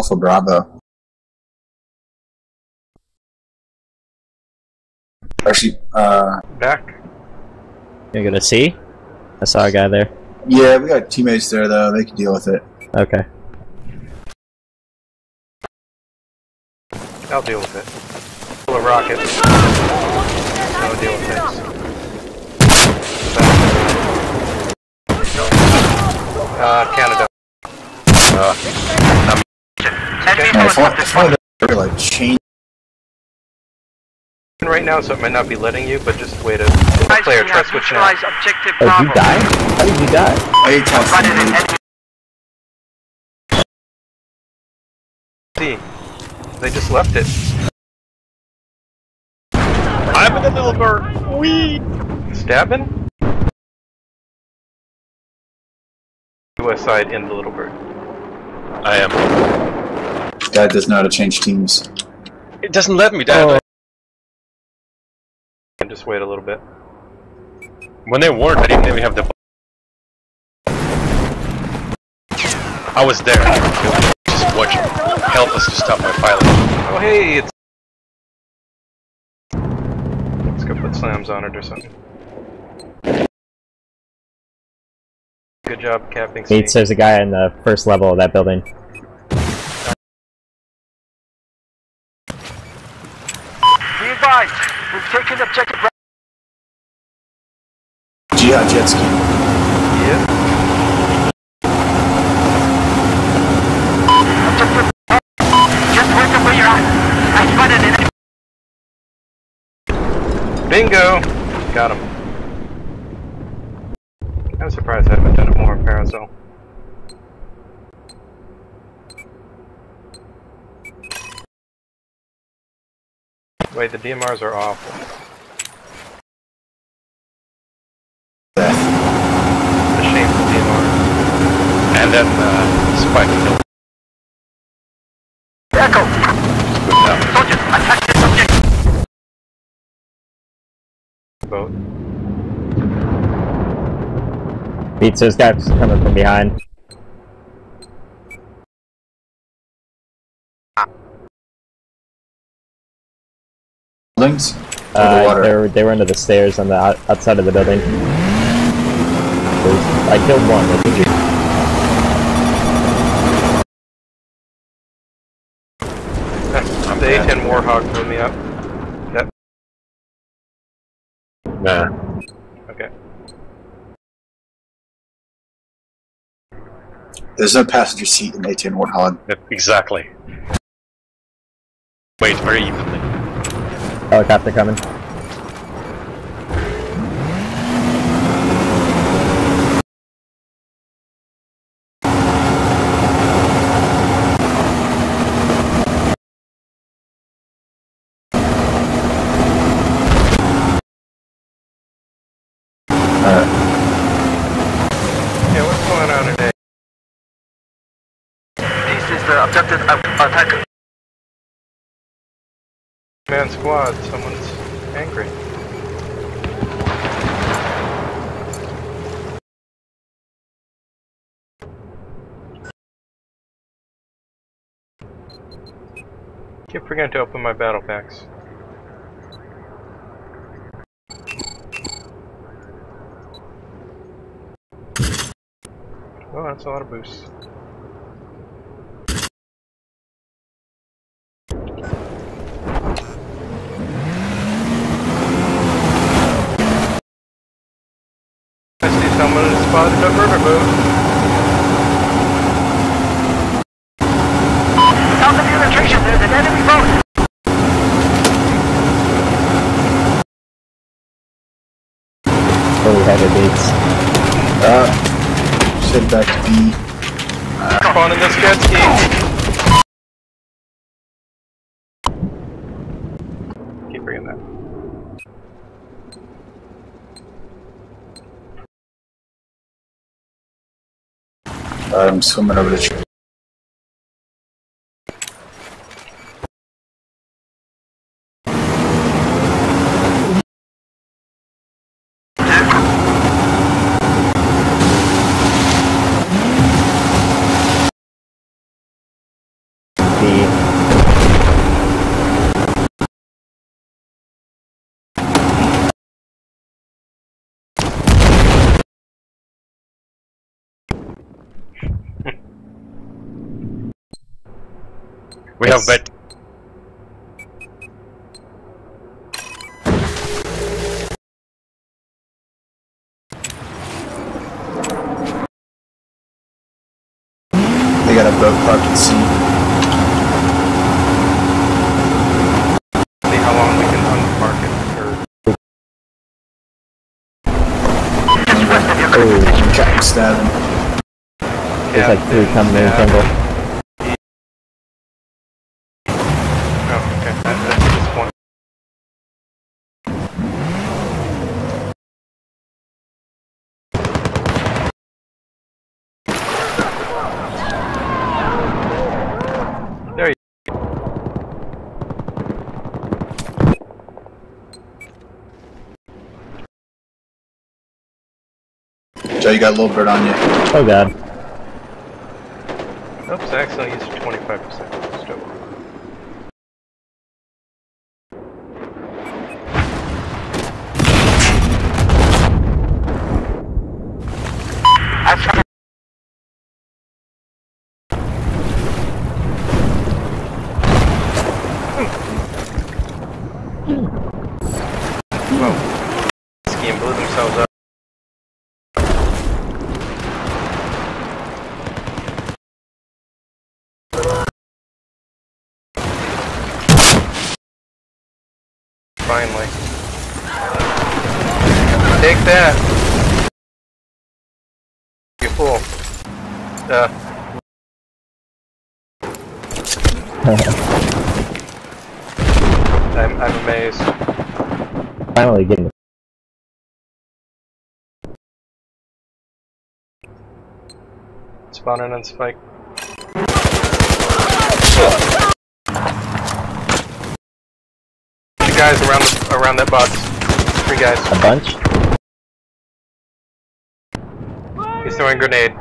Alpha Bravo. Actually, uh, Back. You're gonna see? I saw a guy there. yeah, we got teammates there though. They can deal with it. Okay. I'll deal with it. Full of rockets. I'll deal with things. Uh, Canada. And if one, if one of them are, like chain, Right now, so it might not be letting you, but just wait a player. Try switch now. objective Oh, you died? How did you die? I tested See, they just left it. I'm in the middle of our we. Stabbing? US side in the little bird. I am. Guy does know how to change teams. It doesn't let me die. Oh. And just wait a little bit. When they warned, I didn't even have the. I was there. Just watching. Help us to stop my pilot. Oh hey, it's. Let's go put slams on it or something. Good job capping. C. Meets, there's a guy in the first level of that building. We've taken objective. Jihad jet ski. Yeah. Objective. Just wait up where you're at. I spotted an enemy. Bingo! Got him. I'm surprised I haven't done it more in Paracel. Wait, the DMRs are awful. Death. It's a shame for DMRs. And then uh, Spike killed. Echo. Good now. Soldiers, attack this objective. Boat. Meets, there's guys coming from behind. Buildings? Or the Uh, water? they were, they were under the stairs on the outside of the building. There's, I killed one. I think you- the A10 Warhawk blew me up. Yep. Nah. okay. There's no passenger seat in A10 Warthog. Yep, Exactly. Wait very evenly. Oh, Helicopter coming. Uh, Yeah, what's going on today? This is the objective uh, attack. Man squad, someone's angry. Keep forgetting to open my battle packs. Oh, that's a lot of boosts. There's an enemy boat. Fully headed beats. uh, send back to B. Spawn in this jet ski. Keep bringing that. I'm swimming over the tree. We have bet. They got a boat parked at sea. See how long we can unpark it for. Oh, Captain stabbing. There's like three coming in Yeah. single. Oh, okay. That, that's just one. There you Joe, you got a little bird on you. Oh god. Oops, I accidentally used 25%. Still. Whoa. Ski and blew themselves up. Finally. Take that! You fool. Uh. I'm, I'm amazed. Finally getting Spawning on spike. Two guys around the, around that box. Three guys. a bunch. He's throwing a grenade.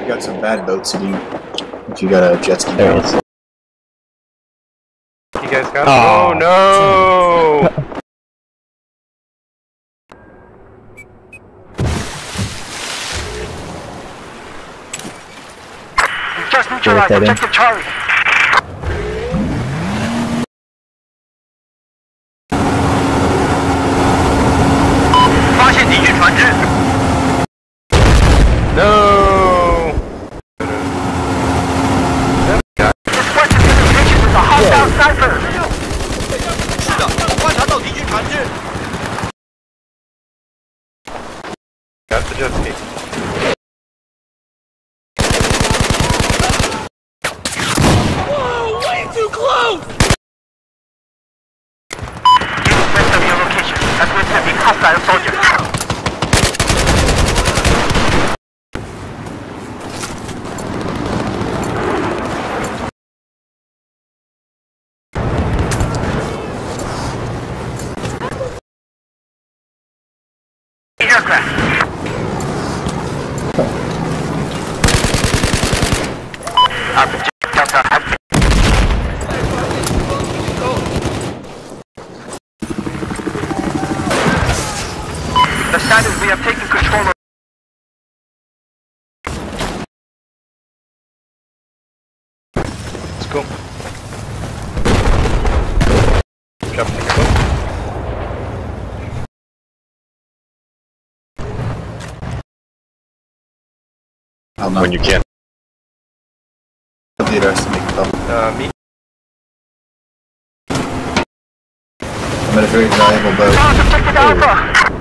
You got some bad boats if you if you got a jet ski. There it boat. is. You guys got Aw. Oh no! Just neutralized that in. objective Charlie. No! This West communication is a hostile cipher. Got the jet ski. West of your location. As we're sending hostile soldiers. Aircraft. Object Delta has been The status we have taken control of Let's go. Jump in your boat. I'll not when you can. underestimate the double. Uh, meet. I'm at a very valuable boat. Found objective Alpha.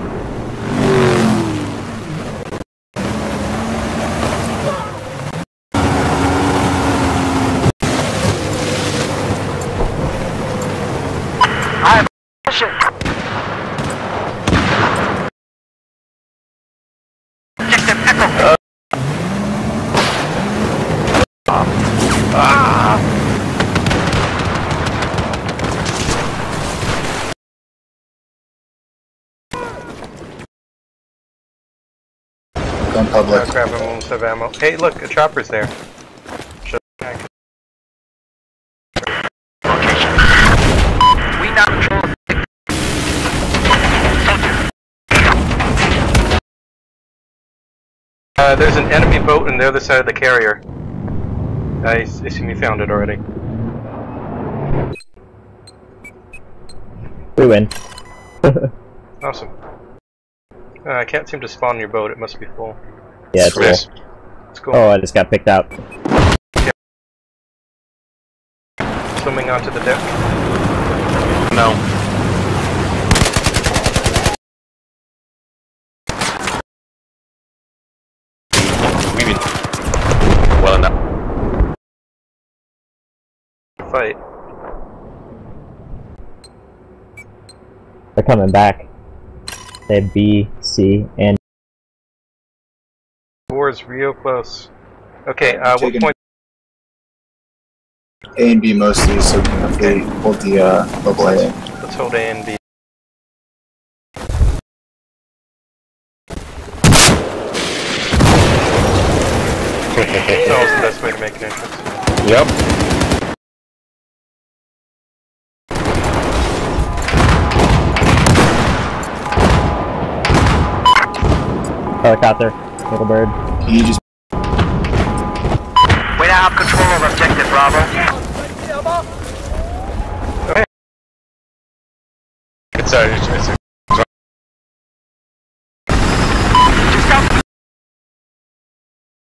Gone public. Aircraft and almost have ammo. Hey, look, a chopper's there. Should We now control. Uh, there's an enemy boat on the other side of the carrier. I assume you found it already. We win. Awesome. Uh, I can't seem to spawn your boat. It must be full. yeah, it's Yes. cool. It's cool. Oh, I just got picked out. Swimming onto the deck. No. We mean well enough. Fight. They're coming back. They have B, C, and War's real close. Okay, uh, what Taking- point? A and B mostly, so we can hopefully hold the uh, level A. Let's hold A and B. That's always the best way to make an entrance. Yep. Helicopter. Little bird. Can you just We now have control of objective Bravo. It's a, it's, it's a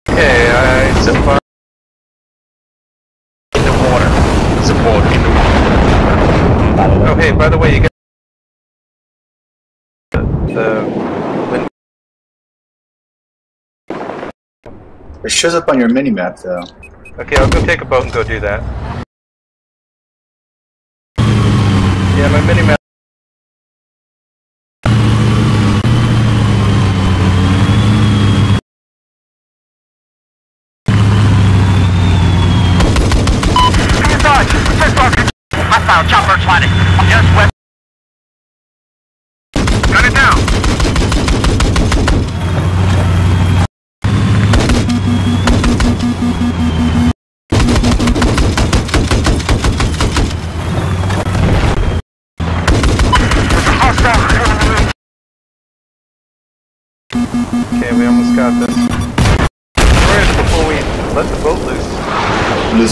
Okay, uh, it's a bar in the water. It's a boat in the water. Got it. Oh, hey, by the way, you get the, the wind. It shows up on your mini map though. Okay, I'll go take a boat and go do that. Yeah, my mini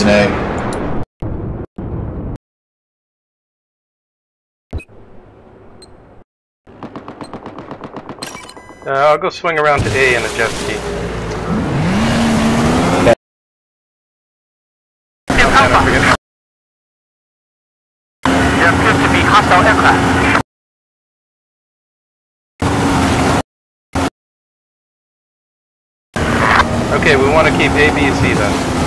I'm losing A. Uh, I'll go swing around to A in a jet ski. Alpha. There appears to be hostile aircraft. Okay, we want to keep A, B, C then.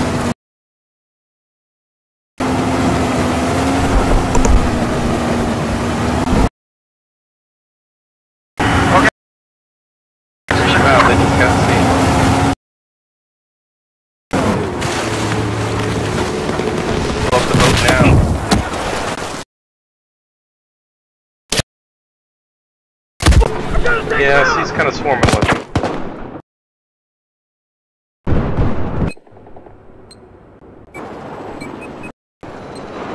Wow, they just got C. Pull up the boat now. Yeah, he's kind of swarming with them.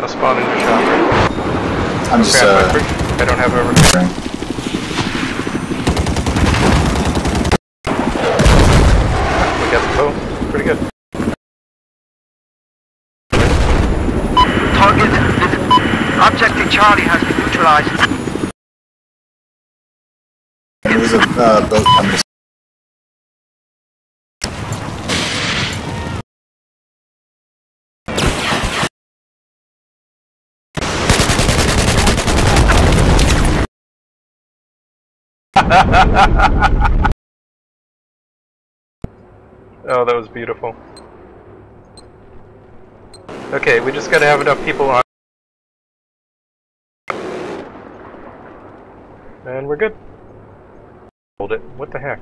I'll spawn in your shop. I'm just Okay, uh, I don't have a trying. We got the boat. Pretty good. Target. Objective Charlie has been neutralized. There's a uh, boat coming. Oh, that was beautiful. Okay, we just gotta have enough people on. And we're good. Hold it. What the heck?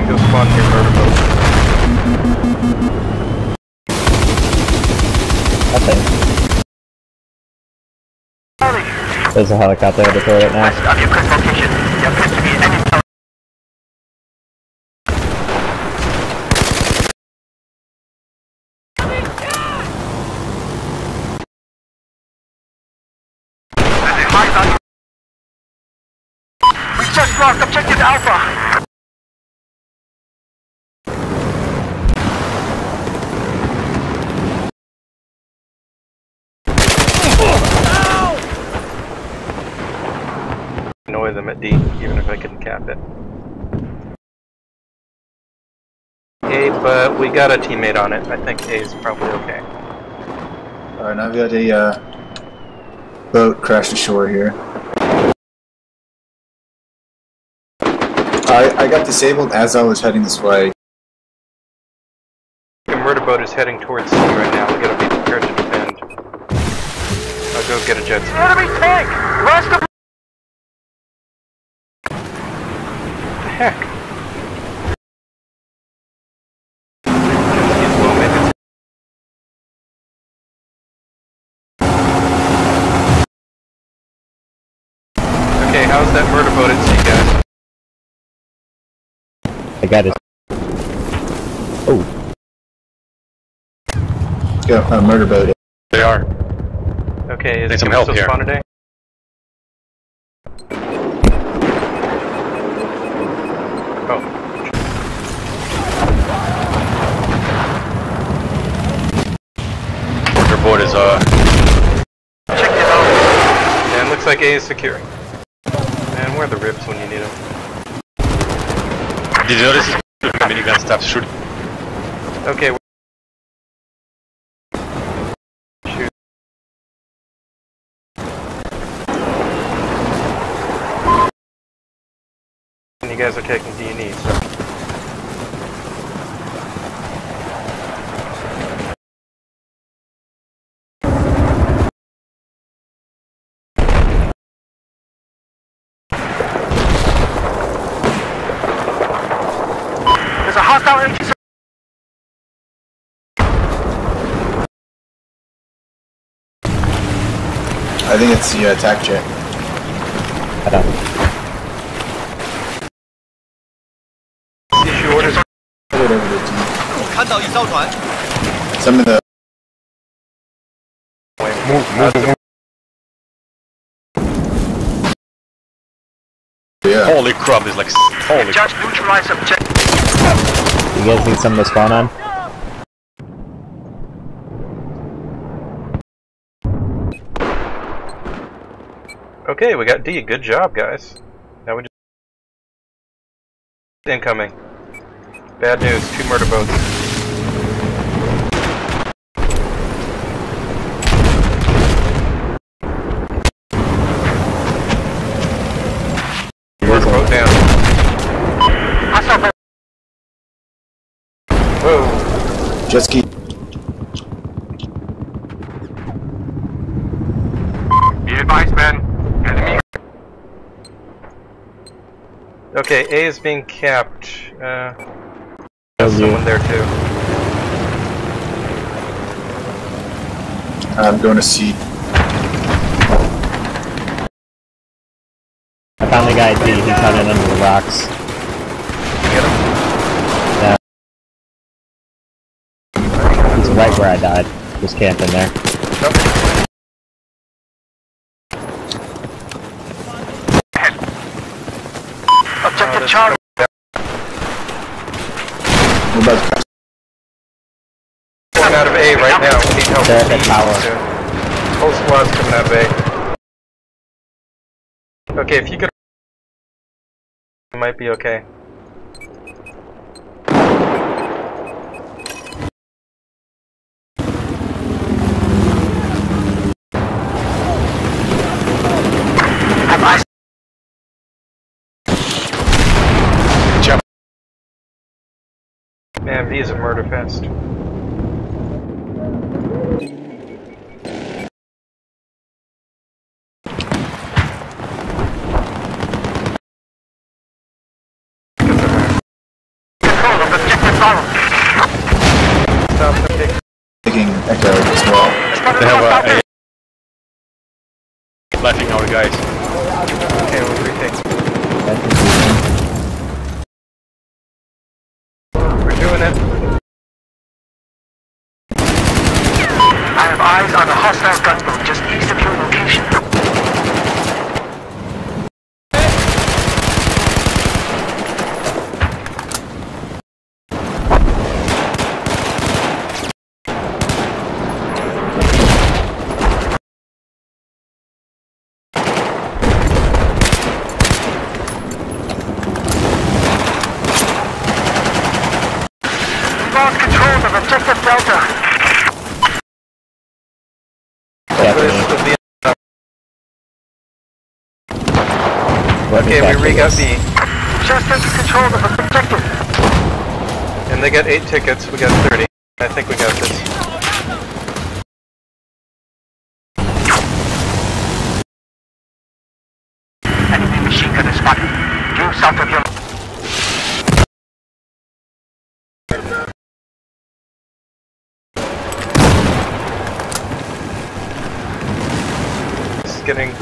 Go spawn your murder boat. There's a helicopter deployed right now. West of your current location. There appears to be enemy tel- There's a high value. We just lost objective Alpha. Annoy them at D, even if I couldn't cap it. A, but we got a teammate on it. I think A is probably okay. Alright, now I've got a uh, boat crashed ashore here. I, I got disabled as I was heading this way. The murder boat is heading towards sea right now. We gotta be prepared to defend. I'll go get a jet ski. Enemy tank! Rest of What the heck? Well, maybe Okay, how's that murder boat at sea, guys? I got it. Oh, Got a murder boat. They are. Okay, is Need some help still here. today? Oh, Their boat is uh. objective Alpha. and looks like A is secure. And where are the ribs when you need them? Did you notice the minigun stops shooting? Okay. Shoot. And you guys are taking D and E, so. There's a hostile MG I think it's the uh, attack jet. I don't. Some of the. Move, move, move. Yeah. Holy crap, it's like holy. Judge. You guys need something to spawn on? Okay, we got D. Good job, guys. Now we just incoming. Bad news. Two murder boats. Murder boat down. Hostile boat. Whoa. Jet ski. Be advised, men. Enemy. Okay, A is being capped. Uh, Told you. someone there too. I'm going to see. I found the guy at D. He's hiding under the rocks. Get him? Yeah. He's right where I died. Just camping there. Nope. Objective that's- Charlie. We're about to crash. Coming out of A right now. We need help. They're at the B tower. soon. Whole squad's coming out of A. Okay, if you could. It might be okay. Man, B is a murder fest. Control of objective Bravo. Stop the pick. taking Echo as well. They have uh, a, a flashing our guys. Okay, we'll retake. Doing it. I have eyes on a hostile gunboat lost control of objective Delta. Definitely. This is the- Let me Okay, we capture re-got. B. Just taking control of objective. And they got 8 tickets, we got 30. I think we got this.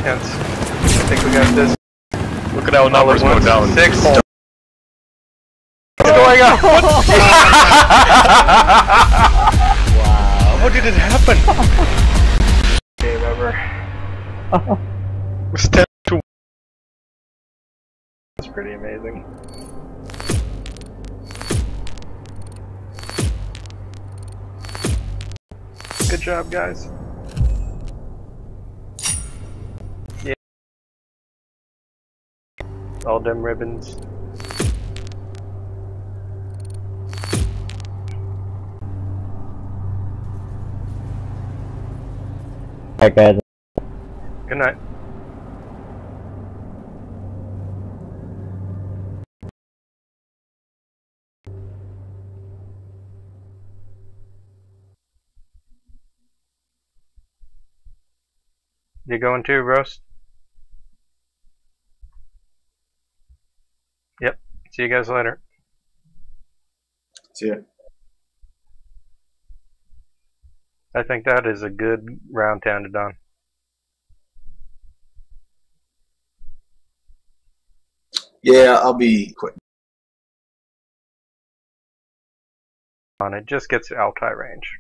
This is getting tense. I think we got this. Look at how numbers go down. Six. What's going on? How did it happen? Game over. It was 10 to That's pretty amazing. Good job, guys. All them ribbons. Alright, guys. Good night. You going too, Roast? See you guys later. See ya. I think that is a good round town to done. Yeah, I'll be quick. On it just gets Altai range.